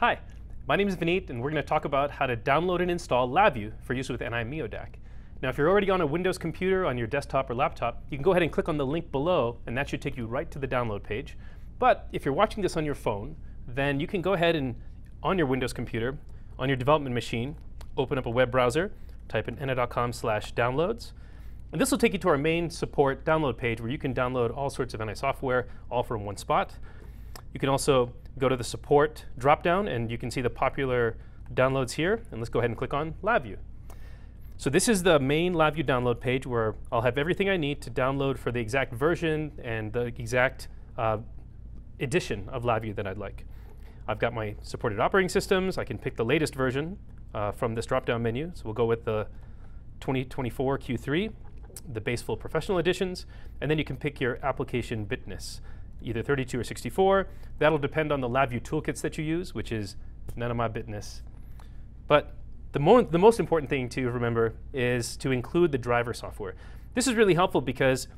Hi, my name is Vineet, and we're going to talk about how to download and install LabVIEW for use with NI mioDAQ. Now, if you're already on a Windows computer on your desktop or laptop, you can go ahead and click on the link below, and that should take you right to the download page. But if you're watching this on your phone, then you can go ahead and, on your Windows computer, on your development machine, open up a web browser, type in ni.com slash downloads, and this will take you to our main support download page where you can download all sorts of NI software all from one spot. You can also go to the support dropdown and you can see the popular downloads here. And let's go ahead and click on LabVIEW. So this is the main LabVIEW download page where I'll have everything I need to download for the exact version and the exact uh, edition of LabVIEW that I'd like. I've got my supported operating systems. I can pick the latest version uh, from this drop-down menu. So we'll go with the 2024 Q3, the base full professional editions, and then you can pick your application bitness either 32 or 64. That'll depend on the LabVIEW toolkits that you use, which is none of my business. But the, mo the most important thing to remember is to include the driver software. This is really helpful because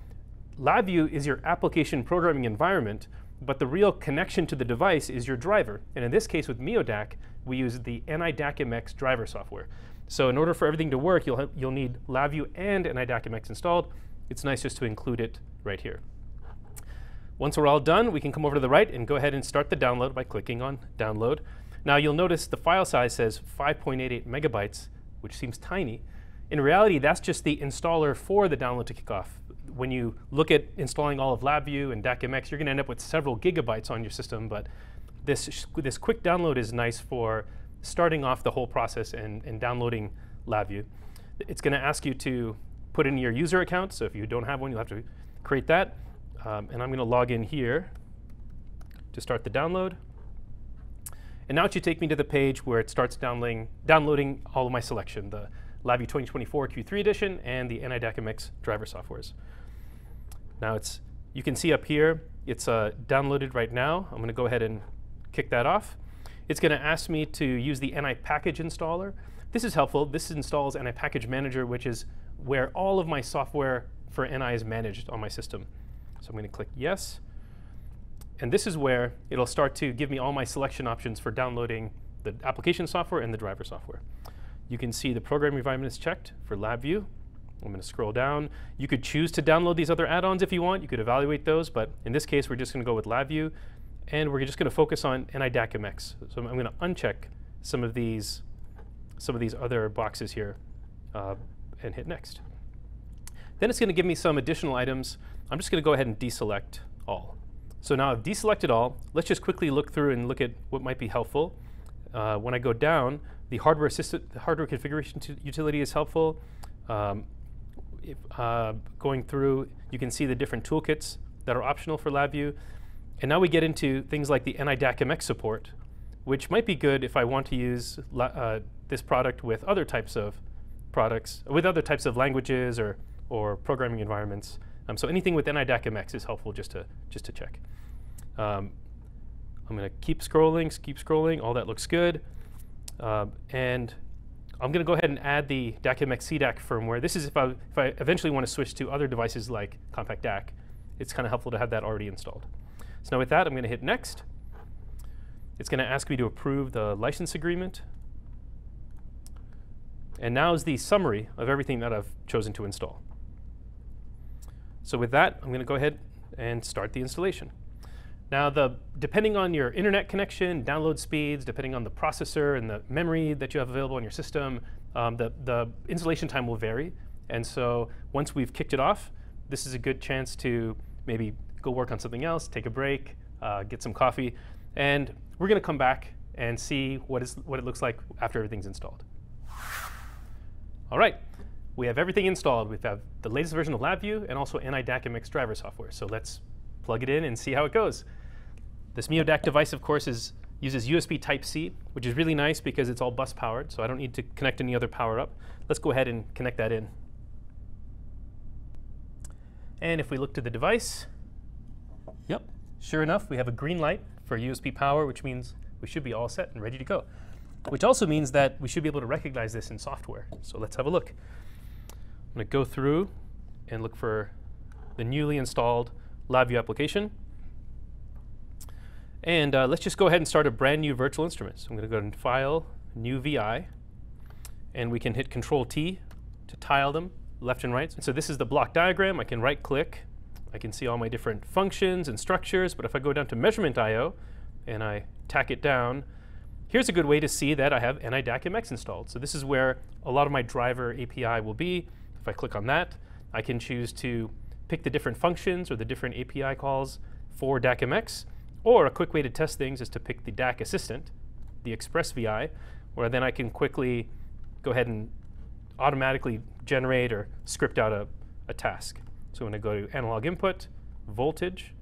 LabVIEW is your application programming environment, but the real connection to the device is your driver. And in this case with mioDAQ, we use the NI-DAQmx driver software. So in order for everything to work, you'll, you'll need LabVIEW and NI-DAQmx installed. It's nice just to include it right here. Once we're all done, we can come over to the right and go ahead and start the download by clicking on download. Now you'll notice the file size says 5.88 megabytes, which seems tiny. In reality, that's just the installer for the download to kick off. When you look at installing all of LabVIEW and DAQmx, you're going to end up with several gigabytes on your system, but this, this quick download is nice for starting off the whole process and, and downloading LabVIEW. It's going to ask you to put in your user account, so if you don't have one, you'll have to create that. Um, and I'm going to log in here to start the download. And now it should take me to the page where it starts downloading, downloading all of my selection, the LabVIEW 2024 Q3 edition and the NI-DAQmx driver softwares. Now it's, you can see up here, it's uh, downloaded right now. I'm going to go ahead and kick that off. It's going to ask me to use the NI package installer. This is helpful. This installs NI package manager, which is where all of my software for NI is managed on my system. So I'm going to click yes. And this is where it'll start to give me all my selection options for downloading the application software and the driver software. You can see the program environment is checked for LabVIEW. I'm going to scroll down. You could choose to download these other add-ons if you want. You could evaluate those, but in this case, we're just going to go with LabVIEW, and we're just going to focus on NI-DAQmx. So I'm going to uncheck some of these, some of these other boxes here, uh, and hit next. Then it's going to give me some additional items I'm just going to go ahead and deselect all. So now I've deselected all. Let's just quickly look through and look at what might be helpful. Uh, when I go down, the hardware the hardware configuration utility is helpful. Um, if, uh, going through, you can see the different toolkits that are optional for LabVIEW. And now we get into things like the NI-DAQmx support, which might be good if I want to use uh, this product with other types of products, with other types of languages or, or programming environments. Um, so anything with NI-DAQmx is helpful just to, just to check. Um, I'm going to keep scrolling, keep scrolling. All that looks good. Uh, and I'm going to go ahead and add the DAQmx cDAQ firmware. This is if I, if I eventually want to switch to other devices like CompactDAQ. It's kind of helpful to have that already installed. So now with that, I'm going to hit Next. It's going to ask me to approve the license agreement. And now is the summary of everything that I've chosen to install. So with that, I'm going to go ahead and start the installation. Now, the, depending on your internet connection, download speeds, depending on the processor and the memory that you have available on your system, um, the, the installation time will vary. And so once we've kicked it off, this is a good chance to maybe go work on something else, take a break, uh, get some coffee, and we're going to come back and see what, is, what it looks like after everything's installed. All right, we have everything installed. We have the latest version of LabVIEW and also NI-DAQmx driver software. So let's plug it in and see how it goes. This mioDAQ device, of course, is, uses USB Type-C, which is really nice because it's all bus powered, so I don't need to connect any other power up. Let's go ahead and connect that in. And if we look to the device, yep, sure enough, we have a green light for USB power, which means we should be all set and ready to go. Which also means that we should be able to recognize this in software. So let's have a look. I'm going to go through and look for the newly installed LabVIEW application. And uh, let's just go ahead and start a brand new virtual instrument. So I'm going to go in File, New VI, and we can hit Control T to tile them left and right. And so this is the block diagram. I can right click. I can see all my different functions and structures. But if I go down to Measurement IO and I tack it down, here's a good way to see that I have NI-DAQmx installed. So this is where a lot of my driver API will be. If I click on that, I can choose to pick the different functions or the different API calls for DAQmx. Or a quick way to test things is to pick the DAQ assistant, the Express VI, where then I can quickly go ahead and automatically generate or script out a, a task. So I'm going to go to analog input, voltage,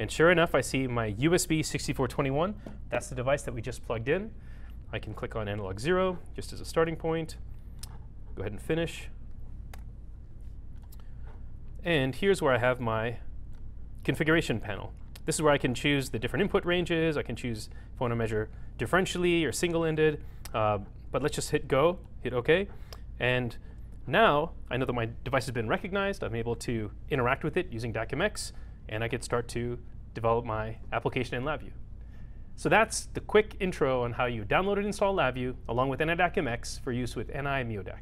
and sure enough, I see my USB 6421. That's the device that we just plugged in. I can click on analog zero just as a starting point. Go ahead and finish. And here's where I have my configuration panel. This is where I can choose the different input ranges. I can choose if I want to measure differentially or single-ended. Uh, but let's just hit go, hit OK. And now I know that my device has been recognized. I'm able to interact with it using DAQmx, and I can start to develop my application in LabVIEW. So that's the quick intro on how you download and install LabVIEW along with NI-DAQmx for use with NI mioDAQ.